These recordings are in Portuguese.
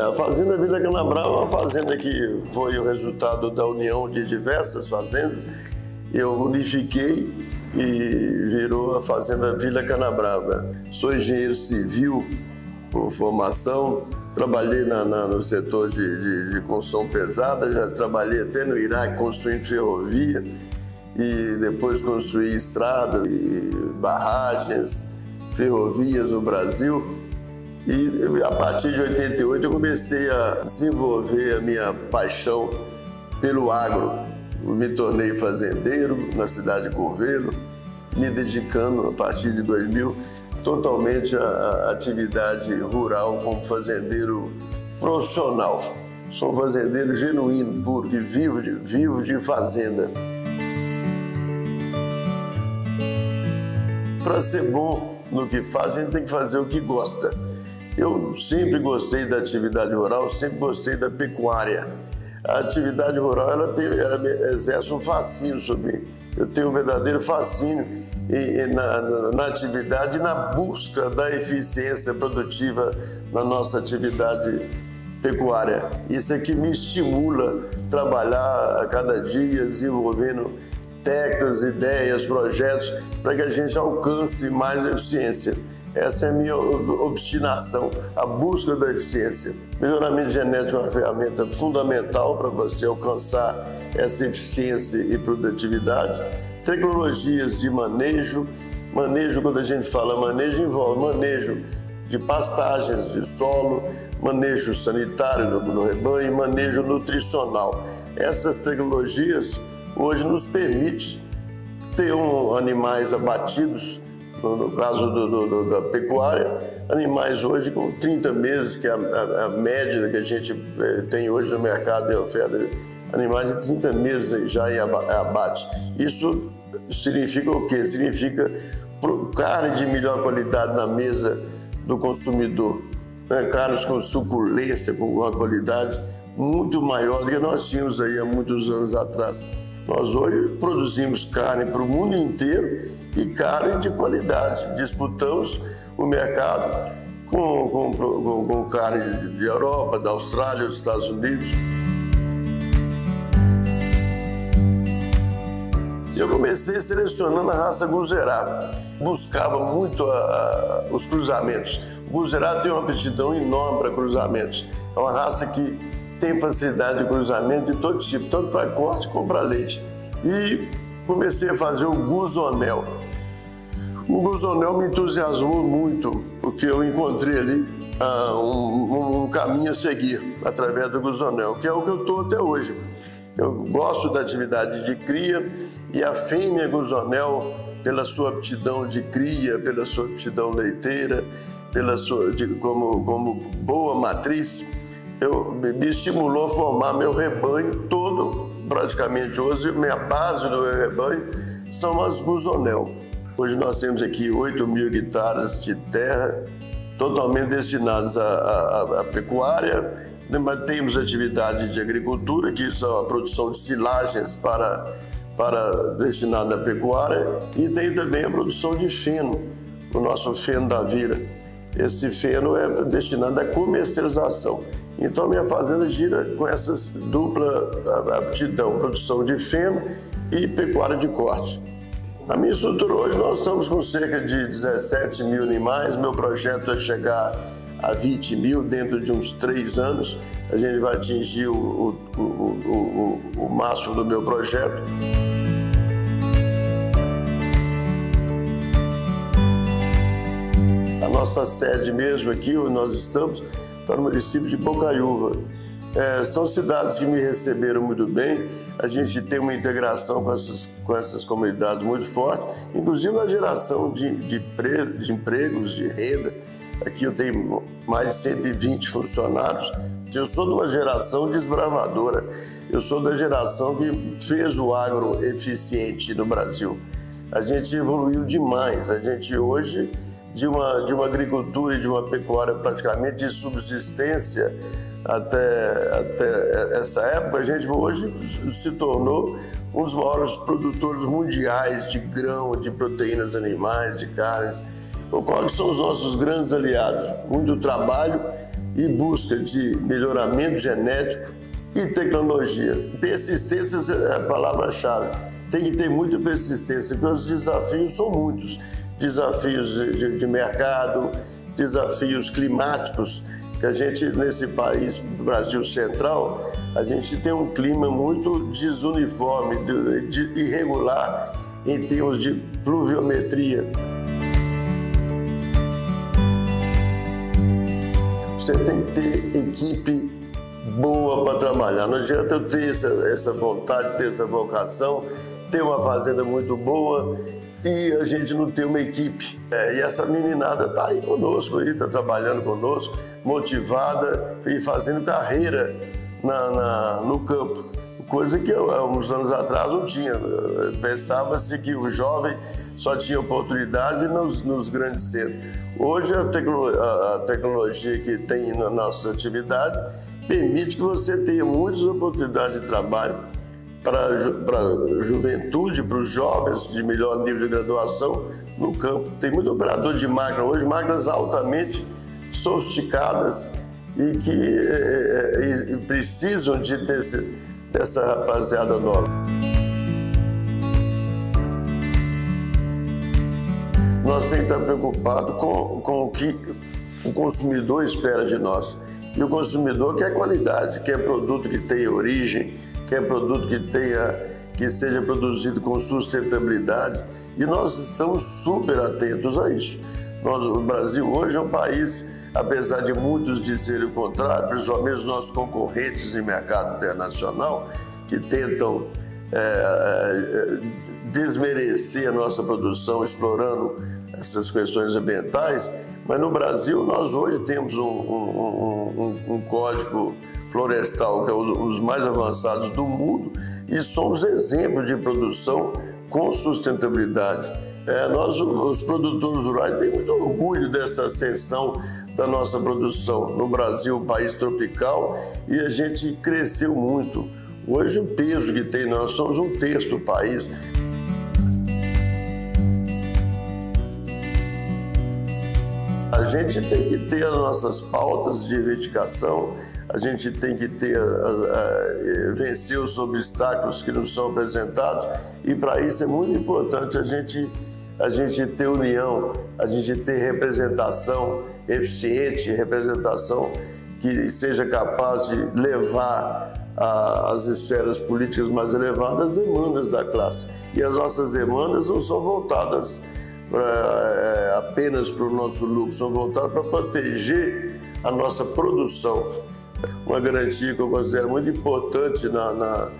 A Fazenda Vila Canabrava é uma fazenda que foi o resultado da união de diversas fazendas. Eu unifiquei e virou a Fazenda Vila Canabrava. Sou engenheiro civil por formação, trabalhei na, na, no setor de, de, de, construção pesada, já trabalhei até no Iraque construindo ferrovia e depois construí estradas e barragens, ferrovias no Brasil. E a partir de 88 eu comecei a desenvolver a minha paixão pelo agro. Me tornei fazendeiro na cidade de Corvelo, me dedicando a partir de 2000 totalmente à atividade rural como fazendeiro profissional. Sou um fazendeiro genuíno, puro, vivo de, vivo de fazenda. Para ser bom no que faz, a gente tem que fazer o que gosta. Eu sempre gostei da atividade rural, sempre gostei da pecuária. A atividade rural ela, tem, ela exerce um fascínio sobre mim. Eu tenho um verdadeiro fascínio na, na, na atividade e na busca da eficiência produtiva na nossa atividade pecuária. Isso é que me estimula a trabalhar a cada dia desenvolvendo técnicas, ideias, projetos para que a gente alcance mais eficiência. Essa é a minha obstinação, a busca da eficiência. Melhoramento genético é uma ferramenta fundamental para você alcançar essa eficiência e produtividade. Tecnologias de manejo. Manejo, quando a gente fala manejo, envolve manejo de pastagens de solo, manejo sanitário do, do rebanho manejo nutricional. Essas tecnologias hoje nos permitem ter um, animais abatidos no, caso do, do, do, da pecuária, animais hoje com 30 meses, que é a, a, a média que a gente eh, tem hoje no mercado de oferta, animais de 30 meses já em abate. Isso significa o quê? Significa carne de melhor qualidade na mesa do consumidor. Né? Carnes com suculência, com uma qualidade muito maior do que nós tínhamos aí há muitos anos atrás. Nós hoje produzimos carne para o mundo inteiro e carne de qualidade. Disputamos o mercado com, com, com, com carne de Europa, da Austrália, dos Estados Unidos. Eu comecei selecionando a raça Guzerá. Buscava muito a, a, os cruzamentos. O Guzerá tem uma aptidão enorme para cruzamentos. É uma raça que tem facilidade de cruzamento de todo tipo, tanto para corte como para leite. E comecei a fazer o Guzonel. O Guzonel me entusiasmou muito, porque eu encontrei ali uh, um, um, caminho a seguir através do Guzonel, que é o que eu estou até hoje. Eu gosto da atividade de cria e a fêmea Guzonel, pela sua aptidão de cria, pela sua aptidão leiteira, pela sua, de, como, como boa matriz, eu, me estimulou a formar meu rebanho todo, praticamente hoje, minha base do meu rebanho são as Guzonel. Hoje nós temos aqui 8 mil hectares de terra totalmente destinados à, à, à pecuária, mas temos atividade de agricultura, que são a produção de silagens para, para destinada à pecuária, e tem também a produção de feno, o nosso feno da vira. Esse feno é destinado à comercialização. Então, minha fazenda gira com essas dupla aptidão, produção de feno e pecuária de corte. A minha estrutura hoje, nós estamos com cerca de 17 mil animais. Meu projeto é chegar a 20 mil dentro de uns três anos. A gente vai atingir o, o, o, o, o máximo do meu projeto. A nossa sede mesmo aqui, onde nós estamos, está no município de Bocaiúva. É, são cidades que me receberam muito bem. A gente tem uma integração com essas, com essas comunidades muito forte, inclusive na geração de, de, de empregos, de renda. Aqui eu tenho mais de 120 funcionários. Eu sou de uma geração desbravadora. Eu sou da geração que fez o agro eficiente no Brasil. A gente evoluiu demais. A gente hoje, de uma, de uma agricultura e de uma pecuária praticamente de subsistência, até, até essa época, a gente hoje se tornou um dos maiores produtores mundiais de grão, de proteínas animais, de carnes. Quais são os nossos grandes aliados? Muito trabalho e busca de melhoramento genético e tecnologia. Persistência é a palavra-chave. Tem que ter muita persistência, porque os desafios são muitos. Desafios de, de mercado, desafios climáticos, que a gente, nesse país, Brasil Central, a gente tem um clima muito desuniforme, de, de, irregular em termos de pluviometria. Você tem que ter equipe boa para trabalhar. Não adianta eu ter essa, essa vontade, ter essa vocação, ter uma fazenda muito boa e a gente não tem uma equipe. É, e essa meninada está aí conosco, está trabalhando conosco, motivada e fazendo carreira na, na, no campo. Coisa que eu, uns anos atrás não tinha. Pensava-se que o jovem só tinha oportunidade nos, nos grandes centros. Hoje a, tecno, a tecnologia que tem na nossa atividade permite que você tenha muitas oportunidades de trabalho para a juventude, para os jovens de melhor nível de graduação no campo. Tem muito operador de máquina hoje, máquinas altamente sofisticadas e que é, é, precisam de dessa rapaziada nova. Nós temos que estar preocupados com, com o que o consumidor espera de nós. E o consumidor quer qualidade, quer produto que tenha origem, quer produto que tenha que seja produzido com sustentabilidade e nós estamos super atentos a isso. Nós, o Brasil hoje é um país, apesar de muitos dizerem o contrário, principalmente os nossos concorrentes de mercado internacional, que tentam é, desmerecer a nossa produção explorando essas questões ambientais, mas no Brasil nós hoje temos um, um, um, um código florestal, que é um dos mais avançados do mundo, e somos exemplo de produção com sustentabilidade. É, nós, os produtores rurais, temos muito orgulho dessa ascensão da nossa produção. No Brasil, país tropical, e a gente cresceu muito. Hoje, o peso que tem, nós somos um terço do país. Gente tem que ter as nossas pautas de reivindicação, a gente tem que ter, a, a, vencer os obstáculos que nos são apresentados e para isso é muito importante a gente, a gente ter união, a gente ter representação eficiente, representação que seja capaz de levar às esferas políticas mais elevadas as demandas da classe. E as nossas demandas não são voltadas pra, é, apenas para o nosso lucro, são voltadas para proteger a nossa produção. Uma garantia que eu considero muito importante na, na,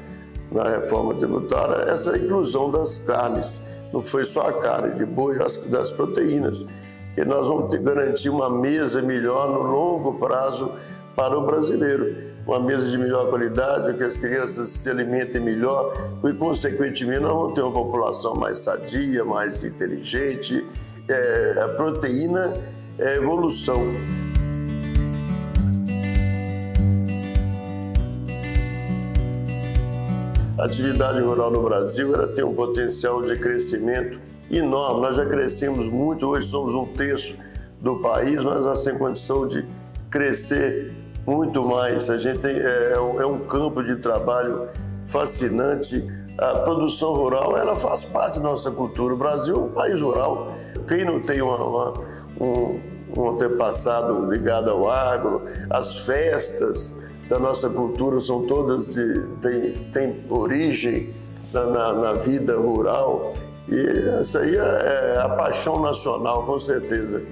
na reforma tributária é essa inclusão das carnes. Não foi só a carne de boi, as, das proteínas. Que nós vamos ter, garantir uma mesa melhor no longo prazo para o brasileiro uma mesa de melhor qualidade, que as crianças se alimentem melhor e, consequentemente, nós vamos ter uma população mais sadia, mais inteligente. É, a proteína é evolução. A atividade rural no Brasil ela tem um potencial de crescimento enorme. Nós já crescemos muito, hoje somos um terço do país, mas nós temos condição de crescer muito mais. A gente tem, é, é, um campo de trabalho fascinante. A produção rural ela faz parte da nossa cultura. O Brasil é um país rural. Quem não tem uma, uma, um, um antepassado ligado ao agro, as festas da nossa cultura são todas de tem, tem origem na, na, na vida rural e essa aí é, é a paixão nacional com certeza.